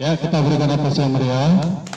Ya, kita berikan apresiasi yang meriah.